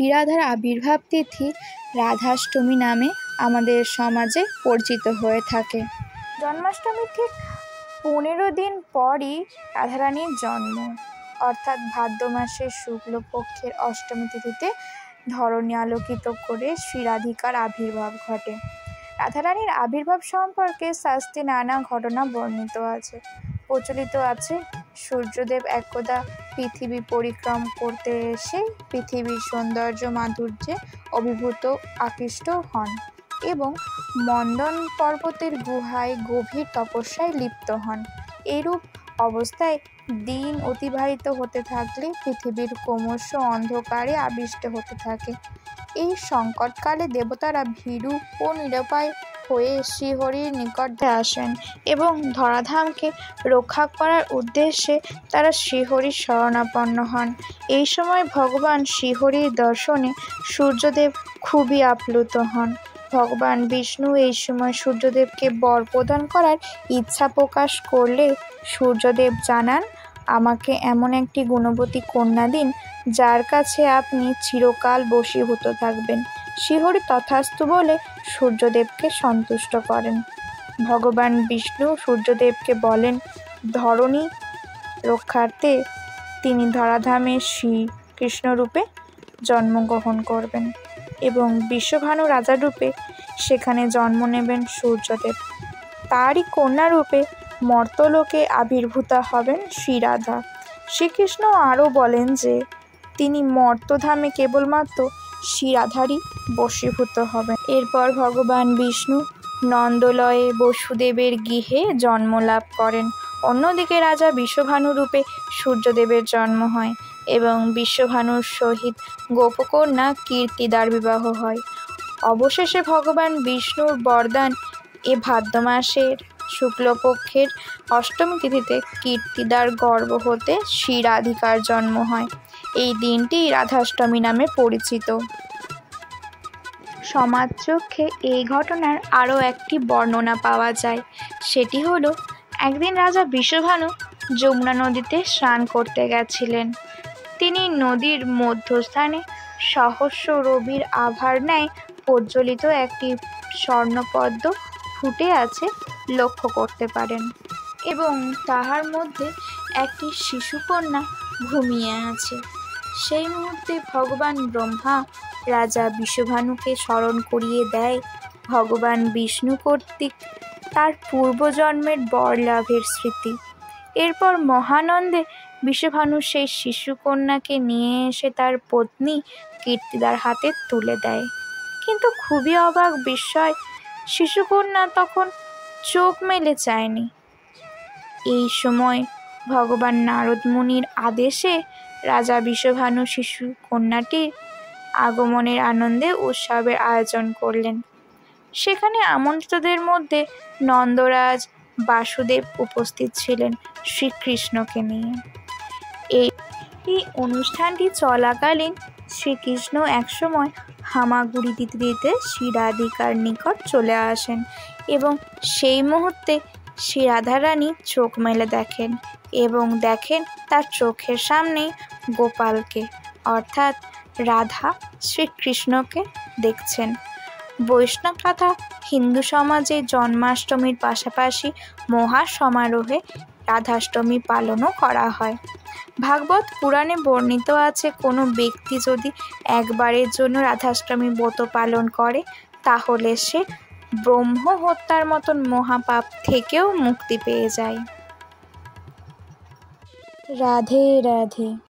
শ্রীরাধার আবির্ভাব তিথি রাধাষ্টমী নামে আমাদের সমাজে পরিচিত হয়ে থাকে। জন্মাষ্টমীর ঠিক পনেরো দিন পরই রাধারানীর জন্ম। অর্থাৎ ভাদ্র মাসের শুক্লপক্ষের অষ্টমী তিথিতে ধরণী আলোকিত করে শ্রীরাধিকার আবির্ভাব ঘটে। রাধারানীর আবির্ভাব সম্পর্কে শাস্তি নানা ঘটনা বর্ণিত আছে। প্রচলিত আছে। সূর্যদেব একদা পৃথিবী পরিক্রম করতে এসে পৃথিবীর সৌন্দর্য মাধুর্যে অভিভূত আকৃষ্ট হন এবং মন্দন পর্বতের গুহায় গভীর তপস্যায় লিপ্ত হন। এরূপ অবস্থায় দিন অতিবাহিত হতে থাকলে পৃথিবীর ক্রমশ অন্ধকারে আবিষ্ট হতে থাকে। এই সংকটকালে দেবতারা ভীরু ও নিরুপায় হয়ে শ্রীহরির নিকটে আসেন এবং ধরাধামকে রক্ষা করার উদ্দেশ্যে তারা শ্রীহরির শরণাপন্ন হন। এই সময় ভগবান শ্রীহরির দর্শনে সূর্যদেব খুবই আপ্লুত হন। ভগবান বিষ্ণু এই সময় সূর্যদেবকে বর প্রদান করার ইচ্ছা প্রকাশ করলে সূর্যদেব জানান, আমাকে এমন একটি গুণবতী কন্যা দিন, যার কাছে আপনি চিরকাল বশীভূত থাকবেন। শ্রীহরি তথাস্তু বলে সূর্যদেবকে সন্তুষ্ট করেন। ভগবান বিষ্ণু সূর্যদেবকে বলেন, ধরণী রক্ষার্থে তিনি ধরাধামে শ্রীকৃষ্ণরূপে জন্মগ্রহণ করবেন এবং বিশ্বভানু রাজারূপে সেখানে জন্ম নেবেন সূর্যদেব। তারই কন্যারূপে মর্তলোকে আবির্ভূতা হবেন শ্রীরাধা। শ্রীকৃষ্ণ আরও বলেন যে, তিনি মর্তধামে কেবলমাত্র শ্রীরাধারই বশীভূত হবেন। এরপর ভগবান বিষ্ণু নন্দলয়ে বসুদেবের গৃহে জন্ম লাভ করেন। অন্যদিকে রাজা বিশ্বভানু রূপে সূর্যদেবের জন্ম হয় এবং বিশ্বভানুর সহিত গোপকন্যা কীর্তিদার বিবাহ হয়। অবশেষে ভগবান বিষ্ণুর বরদান এ ভাদ্র মাসের শুক্লপক্ষের অষ্টম তিথিতে কীর্তিদার গর্ভ হতে শিরাধিকার জন্ম হয়। এই দিনটি রাধাষ্টমী নামে পরিচিত। সমাজ চক্ষে এই ঘটনার আরও একটি বর্ণনা পাওয়া যায়। সেটি হলো, একদিন রাজা বিশ্বভানু যমুনা নদীতে স্নান করতে গেছিলেন। তিনি নদীর মধ্যস্থানে সহস্র রবির আভার ন্যায় প্রজ্বলিত একটি স্বর্ণপদ্ম ফুটে আছে লক্ষ্য করতে পারেন এবং তাহার মধ্যে একটি শিশুকন্যা ঘুমিয়ে আছে। সেই মুহূর্তে ভগবান ব্রহ্মা রাজা বিশ্বভানুকে স্মরণ করিয়ে দেয়। ভগবান বিষ্ণু কর্তৃক তার পূর্বজন্মের বর লাভের স্মৃতি। এরপর মহানন্দে বিশ্বভানু সেই শিশুকন্যাকে নিয়ে এসে তার পত্নী কীর্তিদার হাতে তুলে দেয়। কিন্তু খুবই অবাক বিস্ময়, শিশুকন্যা তখন চোখ মেলে চায়নি। এই সময় ভগবান নারদ মুনির আদেশে রাজা বিশ্বভানু শিশু কন্যাটির আগমনের আনন্দে উৎসবের আয়োজন করলেন। সেখানে আমন্ত্রিতদের মধ্যে নন্দরাজ বাসুদেব উপস্থিত ছিলেন শ্রীকৃষ্ণকে নিয়ে। এই অনুষ্ঠানটি চলাকালীন শ্রীকৃষ্ণ একসময় হামাগুড়ি দিতে দিতে শ্রীরাধিকার নিকট চলে আসেন এবং সেই মুহূর্তে শ্রী রাধারানী চোখ মেলে দেখেন এবং দেখেন তার চোখের সামনেই গোপালকে, অর্থাৎ রাধা শ্রীকৃষ্ণকে দেখছেন। বৈষ্ণব তথা হিন্দু সমাজে জন্মাষ্টমীর পাশাপাশি মহা সমারোহে রাধাষ্টমী পালনও করা হয়। ভাগবত পুরাণে বর্ণিত আছে, কোনো ব্যক্তি যদি একবারের জন্য রাধাষ্টমী ব্রত পালন করে, তাহলে সে ব্রহ্ম হত্যার মতন মহাপাপ থেকেও মুক্তি পেয়ে যায়। রাধে রাধে।